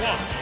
Wow.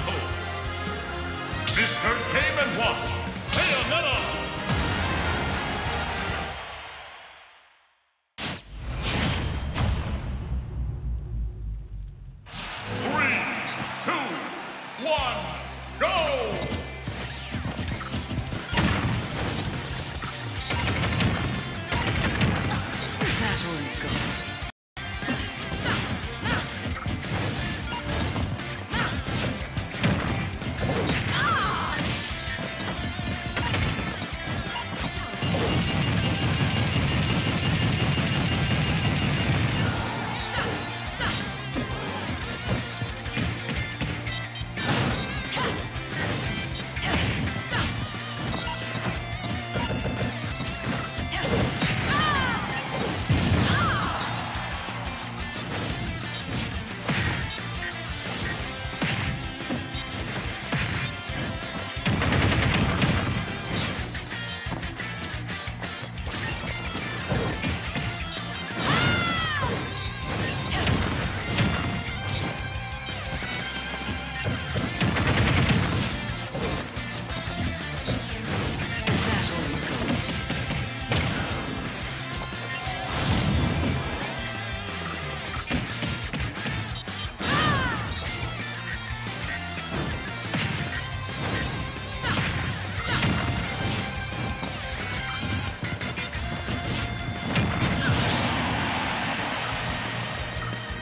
Battle!